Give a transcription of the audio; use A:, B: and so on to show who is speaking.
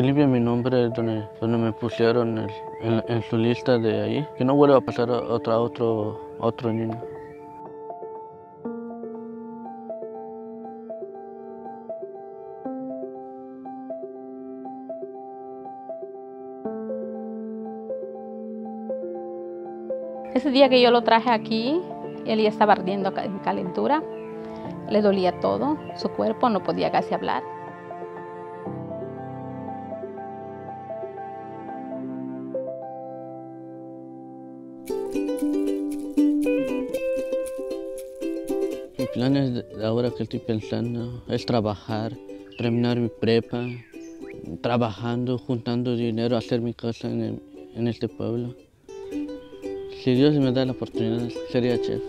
A: Que limpie mi nombre donde, donde me pusieron el- en, en su lista de ahí. Que no vuelva a pasar a otra, otro, otro niño.
B: Ese día que yo lo traje aquí, él ya estaba ardiendo en calentura, le dolía todo, su cuerpo no podía casi hablar.
A: Mi plan es de- ahora que estoy pensando es trabajar, terminar mi prepa, trabajando, juntando dinero, hacer mi casa en, el- en este pueblo. Si Dios me da la oportunidad, sería chef.